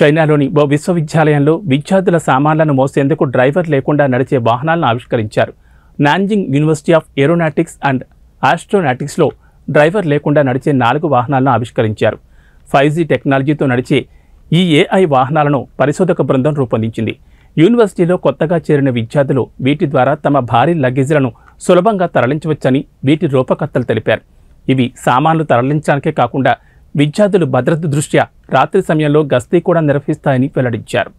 చైనాలోని ఓ విశ్వవిద్యాలయంలో విద్యార్థుల సామాన్లను మోసేందుకు డ్రైవర్ లేకుండా నడిచే వాహనాలను ఆవిష్కరించారు. Nanjing university of aeronautics and ఆస్ట్రోనాటిక్స్లో driver లేకుండా నడిచే నాలుగు వాహనాలను ఆవిష్కరించారు. ఫైవ్ జీ టెక్నాలజీతో నడిచే ఈ ఏఐ వాహనాలను పరిశోధక బృందం రూపొందించింది. యూనివర్సిటీలో కొత్తగా చేరిన విద్యార్థులు వీటి ద్వారా తమ భారీ లగేజీలను సులభంగా తరలించవచ్చని వీటి రూపకర్తలు తెలిపారు. ఇవి సామాన్లు తరలించడానికే కాకుండా విద్యార్థులు భద్రత దృష్ట్యా రాత్రి సమయంలో గస్తీ కూడా నిర్వహిస్తాయని వెల్లడించారు.